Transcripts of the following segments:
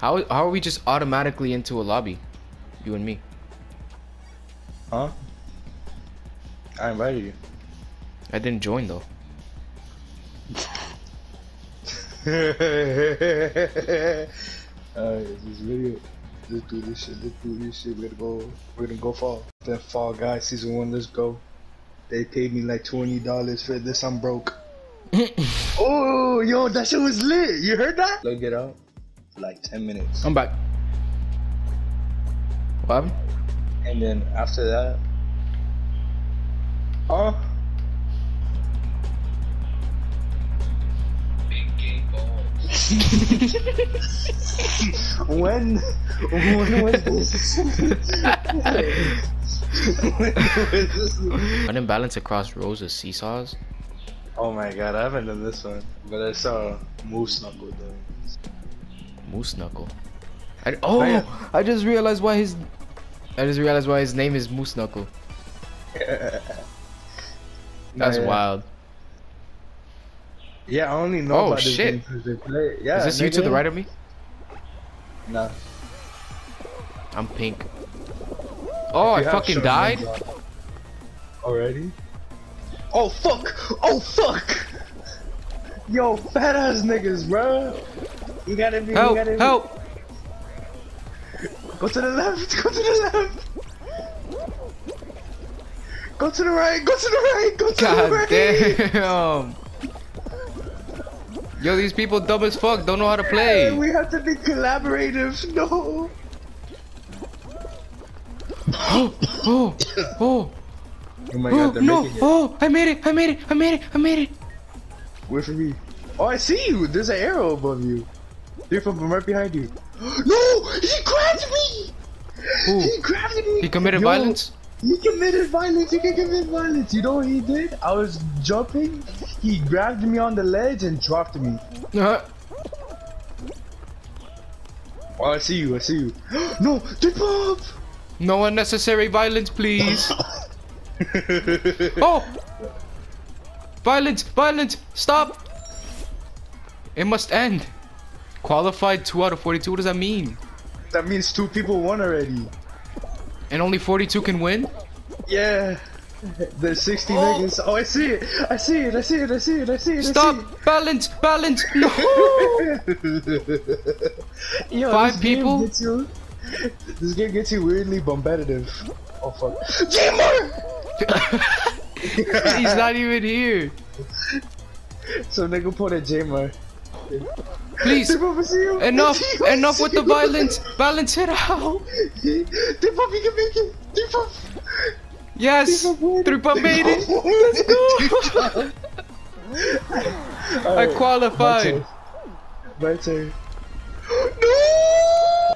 How how are we just automatically into a lobby? You and me. Huh? I invited you. I didn't join though. Alright, this video. Let's do this shit. Let's do this shit. We're gonna go. We're gonna go fall. Then Fall Guys season one. Let's go. They paid me like twenty dollars for this. I'm broke. oh, yo, that shit was lit. You heard that? Look it up. For like ten minutes. I'm back. What happened? And then after that, oh. Big gay balls. when? When was this? when was this? Running balance across rows of seesaws. Oh my god, I haven't done this one, but I saw Moose Knuckle doing. Moose knuckle. I, oh, I just realized why his. I just realized why his name is Moose Knuckle. That's yeah. wild. Yeah, I only know Oh, about this shit. game 'cause they. Yeah, Is this you to the right of me? Nah. I'm pink. Oh, I fucking died. Uh, already? Oh fuck! Oh fuck! Yo, fat ass niggas, bro. You gotta be. Help! you gotta be- Help! Go to the left. Go to the left. Go to the right. Go to the right. Go to the God right. damn! Yo, these people dumb as fuck. Don't know how to play. We have to be collaborative. No. Oh, oh, oh, Oh my oh, god, they're oh, no! making it. Oh, I made it! I made it! I made it! I made it! Wait for me. Oh, I see you. There's an arrow above you. They're from right behind you. No! He grabbed me! Who? He grabbed me! He committed Yo, violence. He committed violence. He can commit violence. You know what he did? I was jumping. He grabbed me on the ledge and dropped me. Uh, Oh, I see you. I see you. no! Dip up! no unnecessary violence, please. Oh! Violence! Violence! Stop! It must end. Qualified 2 out of 42. What does that mean? That means two people won already. And only 42 can win? Yeah. There's 60 Oh. niggas. Oh, I see it. I see it. I see it. I see it. I see it. I see Stop! Balance! Balance! No! Yo, Five this game people? Gets you, this game gets you weirdly combative. Oh fuck. Gamer! He's not even here. So nigga put a Jamer. Please, Dip up, I see you. enough! I see you. I Enough with the you. violence! Balance it out! Dip up, you can make it. Dip. Yes! Dip up, made it! Let's go. I qualified! My turn. no!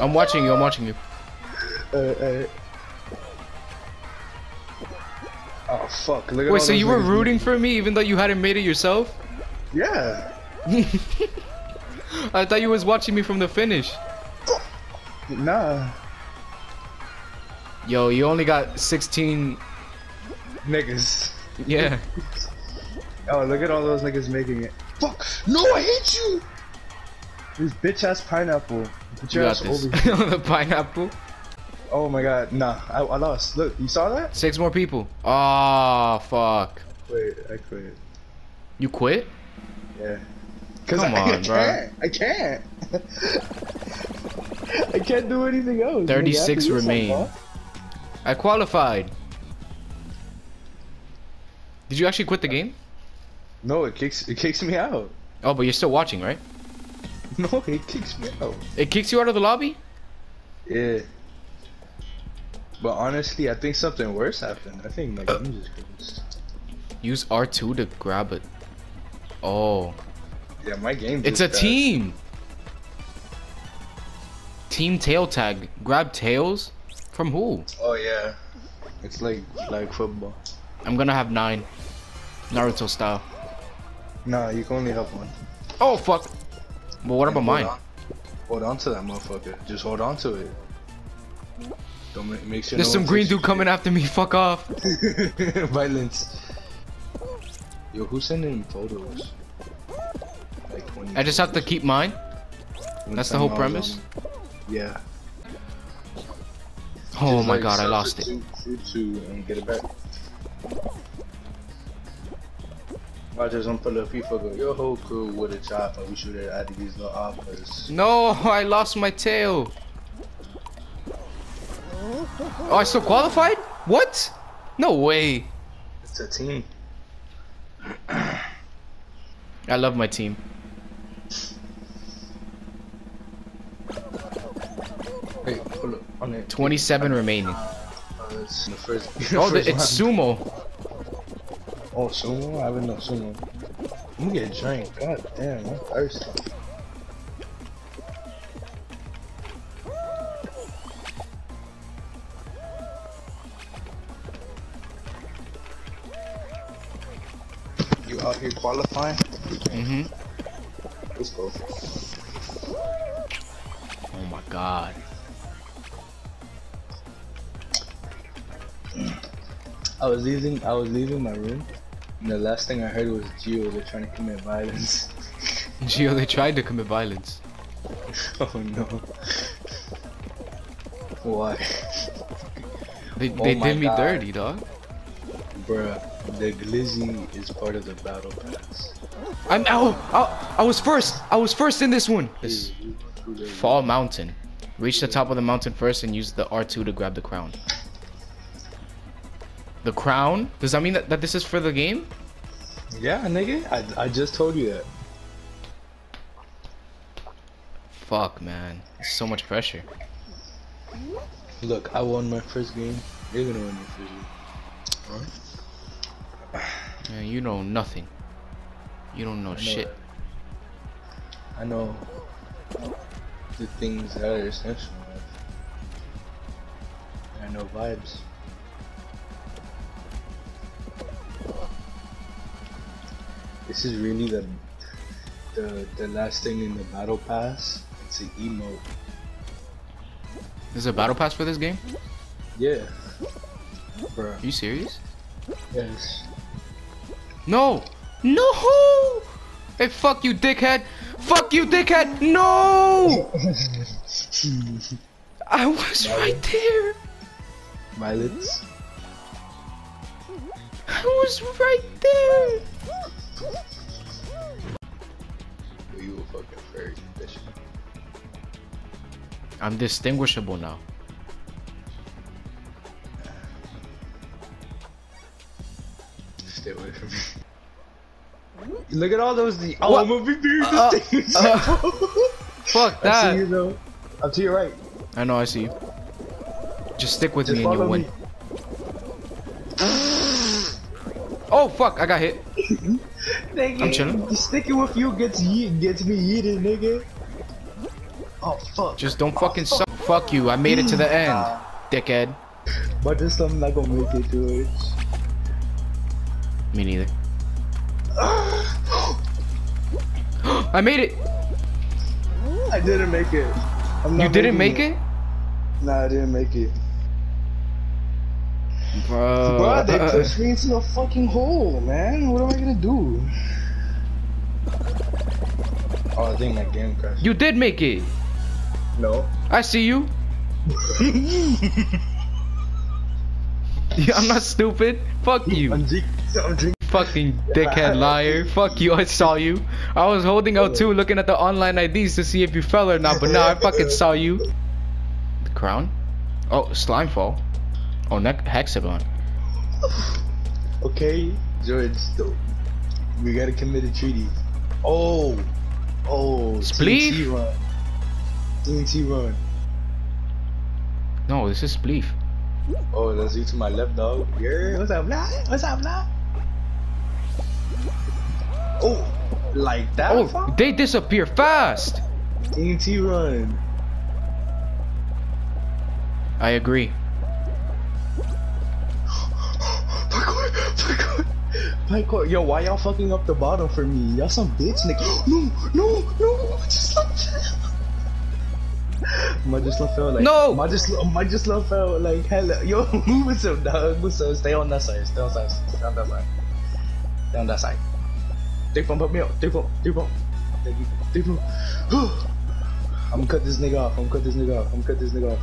I'm watching you, I'm watching you. Uh, uh. Oh fuck! Look at Wait, so you were niggas. rooting for me even though you hadn't made it yourself? Yeah. I thought you was watching me from the finish. Nah. Yo, you only got 16. Niggas. Yeah. Oh, look at all those niggas making it. Fuck! No, I hate you! This bitch ass pineapple. Bitch You got ass this. over the pineapple. Oh my god, nah, I, I lost. Look, you saw that? Six more people. Oh, fuck. Wait, I quit. You quit? Yeah. Cause Come I, I on, bro. can't. I can't. I can't do anything else. nigga. I 36 remain. I qualified. Did you actually quit the game? No, it kicks. It kicks me out. Oh, but you're still watching, right? No, it kicks me out. It kicks you out of the lobby? Yeah. But honestly, I think something worse happened. I think my game just closed. Use R2 to grab it. Oh. Yeah, my game. It's a team. Team tail tag. Grab tails? From who? Oh yeah. It's like like football. I'm gonna have nine. Naruto style. Nah, you can only have one. Oh, fuck. Well, what about And mine? Hold on, hold on to that motherfucker. Just hold on to it. Don't make, make sure. There's no some green dude coming after me. Fuck off. Violence. Yo, who's sending photos? Like 20 I just have to keep mine. That's the whole premise? on- Yeah. Oh Just my like god, I lost it. substitute Shoot two and get it back. I just want a FIFA go. Your whole crew with a chopper. We should have added these little offers. No, I lost my tail. Oh, I still qualified? What? No way. It's a team. I love my team. Hold up. On it. 27 remaining. It's the first. Oh, first it's sumo. Oh, sumo? I haven't know sumo. I'm gonna get drank. God damn, I'm thirsty. You out here qualifying? Mm-hmm. Let's go. Oh my god. I was leaving. I was leaving my room, and the last thing I heard was Geo They're trying to commit violence. Gio, they tried to commit violence. oh no. Why? They, Oh they my did me God. dirty, dog. Bruh, the glizzy is part of the battle pass. I'm out. oh, I was first. I was first in this one. This Fall Mountain. Reach the top of the mountain first and use the R2 to grab the crown. The crown? Does that mean that, that this is for the game? Yeah, nigga. I, I just told you that. Fuck, man. So much pressure. Look, I won my first game. You're gonna win your first game. Man, you know nothing. You don't know I know shit. it. I know the things that are essential. I know vibes. This is really the the the last thing in the battle pass. It's an emote. There's a battle pass for this game? Yeah. Bruh. Are you serious? Yes. No! No! Hey, fuck you, dickhead! Fuck you, dickhead! No! I was right there! Violets. I was right there! You a fucking fairy bitch. I'm distinguishable now. Stay away from me. Look at all those. The oh? I'm gonna be being Uh, distinguishable. Fuck I see you that! though. Up to your right. I know, I see you. Just stick with Just me and you'll win. me. Oh, fuck, I got hit. Nigga, I'm chilling. Sticking with you gets ye gets me yeeted, nigga. Oh fuck. Just don't oh, fucking suck. Fuck you, I made it to the end, dickhead. But this there's something not gonna make it to it. Me neither. I made it! I didn't make it. I'm You didn't make it? Nah, I didn't make it. Bro, Bro, they pushed me into a fucking hole, man. What am I gonna do? Oh, I think my game crashed. You did make it. No. I see you. Yeah, I'm not stupid. Fuck you. I'm I'm. Fucking dickhead liar. Fuck you, I saw you. I was holding out too, looking at the online IDs to see if you fell or not, but now I fucking saw you. The crown? Oh, slime fall. Oh, neck Hex-A-Gone. Okay, George, though. We gotta commit a treaty. Oh, oh, Spleef? TNT run. TNT run. No, this is spleef. Oh, that's you to my left, dog. Yeah, what's up, blah? What's up, blah? Oh, like that? Oh, far? they disappear fast. TNT run. I agree. Parkour. Yo, why y'all fucking up the bottom for me? Y'all some bitch nigga. No, no, no. I just love I just love felt like No! I just I just love felt like hella. Yo, move it up, dog. Move up. Stay on that side. Stay on that side. Stay on that side. Stay on that side. Take from me up. Take from. Take from. Take from. I'm gonna cut this nigga off. I'm gonna cut this nigga off. I'm gonna cut this nigga off.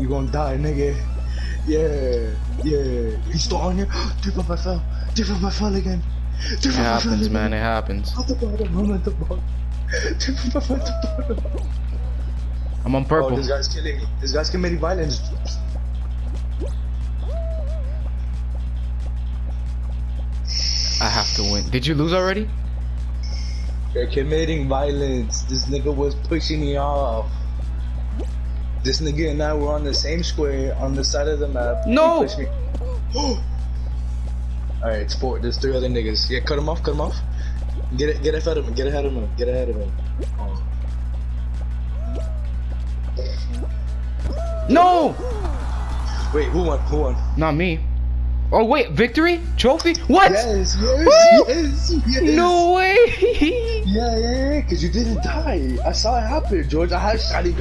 You gonna die, nigga. Yeah, yeah. He's still on here. Dip up, I fell. Dip up, I fell again. Dip It up, I fell happens, again. man. It happens. At the bottom, I'm at the bottom. Dip up, I fell at the bottom. I'm on Oh, this guy's killing me. This guy's committing violence. I have to win. Did you lose already? They're committing violence. This nigga was pushing me off. This nigga and I were on the same square on the side of the map. No! He me. Alright, it's four. There's three other niggas. Yeah, cut him off, cut him off. Get it, get ahead of him, get ahead of him, get ahead of him. Oh. No! Wait, who won? Who won? Not me. Oh wait, victory? Trophy? What? Yes, yes, yes, yes. No way! Yeah, yeah, yeah, because you didn't die. I saw it happen, George. I had shotty